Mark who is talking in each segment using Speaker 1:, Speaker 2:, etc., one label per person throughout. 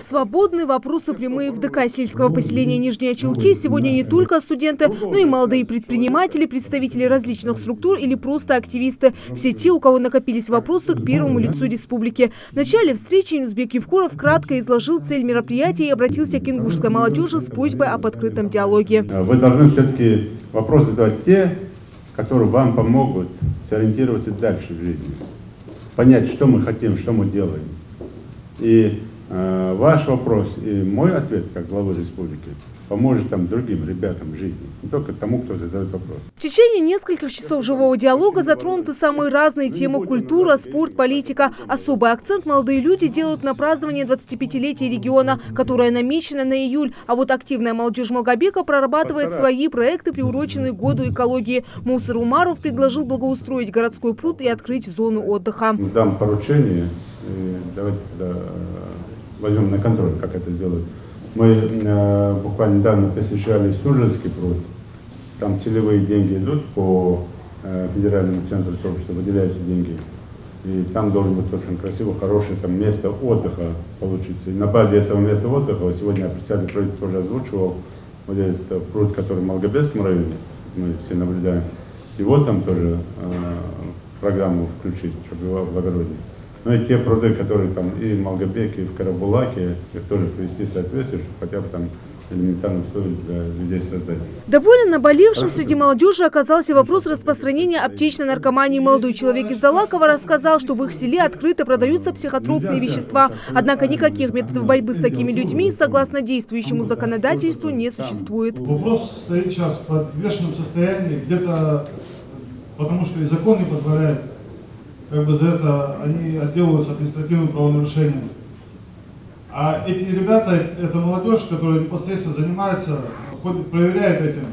Speaker 1: Вход свободный, вопросы прямые. В ДК сельского поселения Нижние Челки сегодня не только студенты, но и молодые предприниматели, представители различных структур или просто активисты. Все те, у кого накопились вопросы к первому лицу республики. В начале встречи Нюзбек Евкуров кратко изложил цель мероприятия и обратился к ингушской молодежи с просьбой об открытом диалоге.
Speaker 2: Вы должны все-таки вопросы задавать те, которые вам помогут сориентироваться дальше в жизни. Понять, что мы хотим, что мы делаем. И ваш вопрос и мой ответ, как главы республики, поможет там другим ребятам в жизни, не только тому, кто задает вопрос.
Speaker 1: В течение нескольких часов живого диалога затронуты самые разные темы – культура, спорт, политика. Особый акцент молодые люди делают на празднование 25-летия региона, которое намечено на июль. А вот активная молодежь Малгобека прорабатывает свои проекты, приуроченные году экологии. Мусор Умаров предложил благоустроить городской пруд и открыть зону отдыха.
Speaker 2: Дам поручение, давайте тогда э, возьмем на контроль, как это сделать. Мы э, буквально недавно посещали Сужинский пруд. Там целевые деньги идут по э, федеральному центру что выделяются деньги. И там должен быть очень красиво, хорошее там место отдыха получиться. И на базе этого места отдыха, сегодня председатель правительства тоже озвучивал, вот этот пруд, который в Малгобецком районе, мы все наблюдаем, его там тоже э, программу включить, чтобы его облагородить. Ну и те пруды, которые там и в Малгобеке, и в Карабулаке, их тоже привести в соответствие, чтобы хотя бы там элементарные условия для людей создать.
Speaker 1: Довольно наболевшим среди молодежи оказался вопрос распространения аптечной наркомании. Молодой человек из Далакова рассказал, что в их селе открыто продаются психотропные вещества. Однако никаких методов борьбы с такими людьми, согласно действующему законодательству, не существует.
Speaker 3: Вопрос стоит сейчас в подвешенном состоянии, где-то потому что и закон не позволяет как бы за это они отделываются административным правонарушением. А эти ребята, это молодежь, которая непосредственно занимается, ходит, проверяет этим,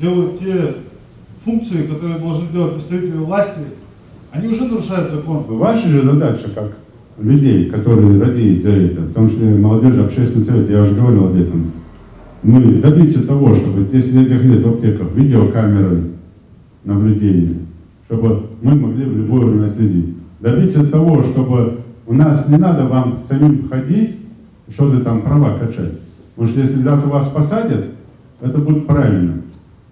Speaker 3: делают те функции, которые должны делать представители власти, они уже нарушают закон.
Speaker 2: Ваша же задача, как людей, которые радеют за это, в том числе молодежи, общественный совет, я уже говорил об этом, мы добиться того, чтобы, если этих нет в аптеках, видеокамеры наблюдения, чтобы мы могли в любое время следить. Добиться того, чтобы у нас не надо вам самим ходить, что-то там права качать. Потому что если завтра вас посадят, это будет правильно.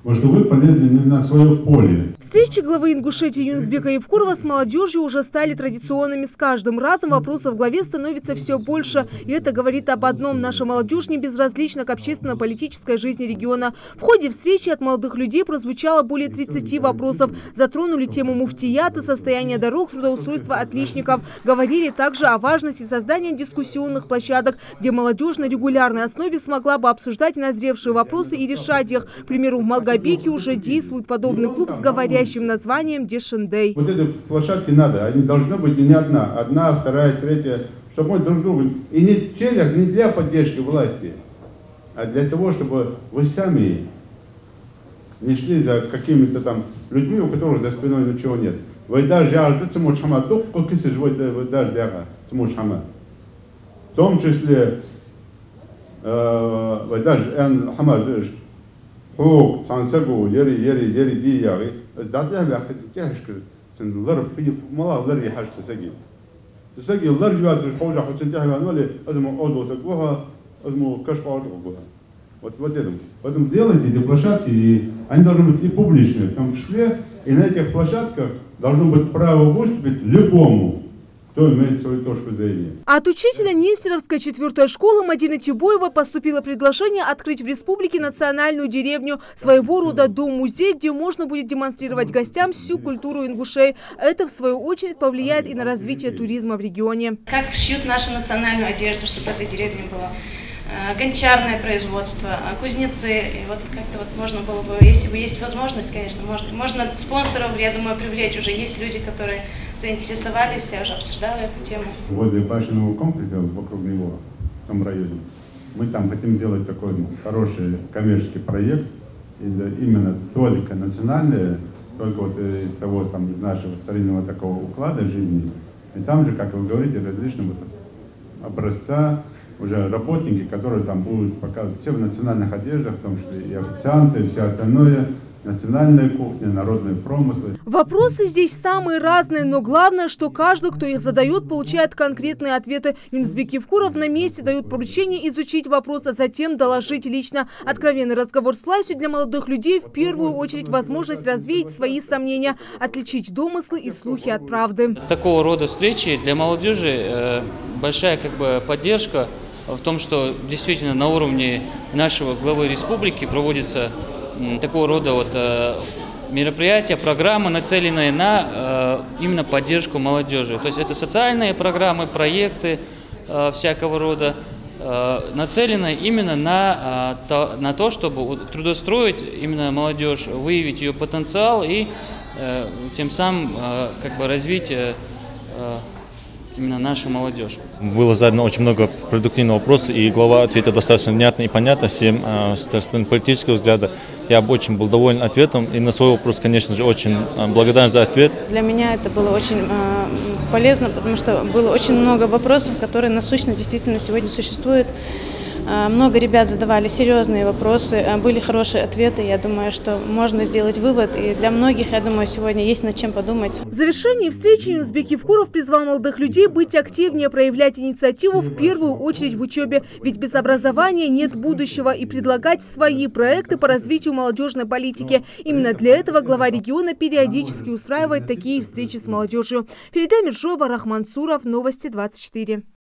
Speaker 2: Потому полезли на свое поле.
Speaker 1: Встречи главы Ингушетии Юнсбека Евкурова с молодежью уже стали традиционными. С каждым разом вопросов в главе становится все больше. И это говорит об одном. Наша молодежь не безразлична к общественно-политической жизни региона. В ходе встречи от молодых людей прозвучало более 30 вопросов. Затронули тему муфтията, состояние дорог, трудоустройства отличников. Говорили также о важности создания дискуссионных площадок, где молодежь на регулярной основе смогла бы обсуждать назревшие вопросы и решать их. К примеру, в Малгобеке Малабеке уже действует подобный ну, клуб с говорящим ну, названием Дешендей.
Speaker 2: Вот эти площадки надо, они должны быть не одна, одна, вторая, третья, чтобы мы друг другу... И не в не для поддержки власти, а для того, чтобы вы сами не шли за какими-то там людьми, у которых за спиной ничего нет. Вы даже жаждете Мушхама, только кисы живой э, даже Мушхама. В том числе, э, вы даже Эн Хамар هو سانساقو يري يري يري دي ياغي ازداتي هم ياخد كهش كرت سن لر في ملا لر يحش تساقي تساقي لر يواز الحوجة حو سنتي حيوان ولي ازمو اودو ساقوها ازمو كشف اوجوها Вот в этом. Поэтому делайте эти площадки, и они должны быть и публичные, там в Шве, и на этих площадках должно быть право выступить любому кто имеет свою точку зрения.
Speaker 1: От учителя Нестеровской четвертой школы Мадины Тюбоева поступило предложение открыть в республике национальную деревню, своего рода дом-музей, где можно будет демонстрировать гостям всю культуру ингушей. Это, в свою очередь, повлияет и на развитие туризма в регионе.
Speaker 4: Как шьют нашу национальную одежду, чтобы в этой деревне было э, гончарное производство, э, кузнецы. И вот как-то вот можно было бы, если бы есть возможность, конечно, можно, можно спонсоров, я думаю, привлечь. Уже есть люди, которые заинтересовались, я уже обсуждала эту тему.
Speaker 2: Возле башенного комплекса, вокруг него, в том районе, мы там хотим делать такой ну, хороший коммерческий проект, именно только национальное, только вот из того там, из нашего старинного такого уклада жизни. И там же, как вы говорите, различного образца уже работники, которые там будут показывать все в национальных одеждах, в том числе и официанты, и все остальное. Национальная кухня, народные промыслы.
Speaker 1: Вопросы здесь самые разные, но главное, что каждый, кто их задает, получает конкретные ответы. Юнсбек Евкуров на месте дают поручение изучить вопрос, а затем доложить лично. Откровенный разговор с властью для молодых людей в первую очередь возможность развеять свои сомнения, отличить домыслы и слухи от правды.
Speaker 5: Такого рода встречи для молодежи э, большая как бы поддержка в том, что действительно на уровне нашего главы республики проводится такого рода вот э, мероприятия, программы, нацеленные на э, именно поддержку молодежи. То есть это социальные программы, проекты э, всякого рода, нацеленные именно на, на то, чтобы трудостроить именно молодежь, выявить ее потенциал и тем самым как бы развить именно нашу молодежь.
Speaker 6: Было задано очень много продуктивных вопросов, и глава ответил достаточно внятно и понятно всем э, с стороны политического взгляда. Я очень был доволен ответом, и на свой вопрос, конечно же, очень э, благодарен за ответ.
Speaker 7: Для меня это было очень э, полезно, потому что было очень много вопросов, которые насущно действительно сегодня существуют. А, много ребят задавали серьезные вопросы, а, были хорошие ответы. Я думаю, что можно сделать вывод. И для многих, я думаю, сегодня есть над чем подумать.
Speaker 1: В завершении встречи Юнсбек Евкуров призвал молодых людей быть активнее, проявлять инициативу в первую очередь в учебе. Ведь без образования нет будущего. И предлагать свои проекты по развитию молодежной политики. Именно для этого глава региона периодически устраивает такие встречи с молодежью. Передай Миржова, Рахман Суров, Новости 24.